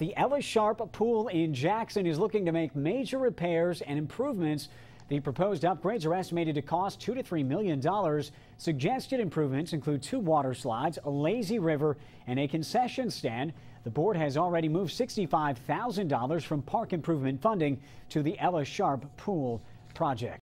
The Ella Sharp Pool in Jackson is looking to make major repairs and improvements. The proposed upgrades are estimated to cost two to three million dollars. Suggested improvements include two water slides, a lazy river, and a concession stand. The board has already moved $65,000 from park improvement funding to the Ella Sharp Pool project.